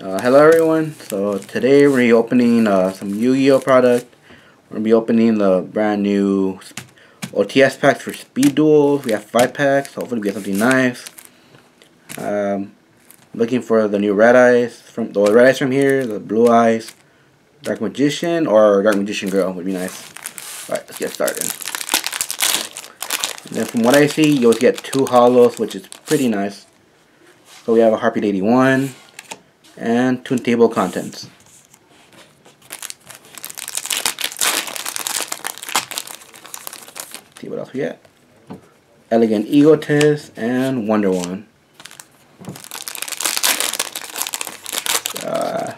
Uh, hello everyone, so today we're opening uh, some Yu-Gi-Oh product. We're going to be opening the brand new OTS packs for Speed Duels. We have 5 packs, hopefully we get something nice. Um, looking for the new Red Eyes, from the Red Eyes from here, the Blue Eyes, Dark Magician, or Dark Magician Girl would be nice. Alright, let's get started. And then from what I see, you always get two holos, which is pretty nice. So we have a Harpy 81 and Table Contents. see what else we got. Elegant Egotist and Wonder One. Uh,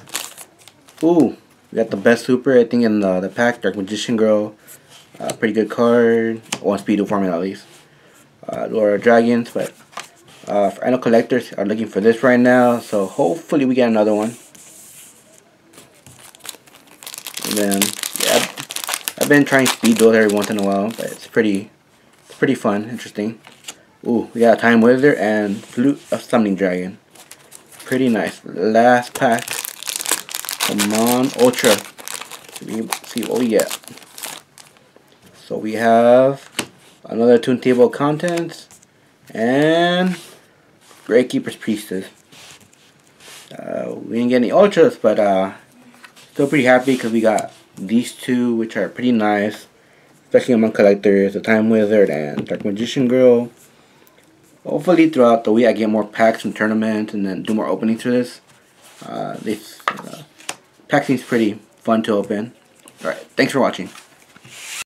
ooh, we got the best super I think in the, the pack, Dark Magician Girl. Uh, pretty good card. One speed format at least. Uh, Laura Dragons, but uh, for know collectors are looking for this right now, so hopefully we get another one. And then, yeah, I've been trying speed duels every once in a while, but it's pretty, it's pretty fun, interesting. Ooh, we got a Time Wizard and Flute of Summoning Dragon. Pretty nice. Last pack. Come on, Ultra. See what we get. So we have another Toon Table of Contents and Great Keeper's Priestess. Uh, we didn't get any Ultras, but uh, still pretty happy because we got these two, which are pretty nice, especially among collectors, the Time Wizard and Dark Magician Girl. Hopefully throughout the week I get more packs from tournaments and then do more openings for this. Uh, this uh, pack seems pretty fun to open. Alright, thanks for watching.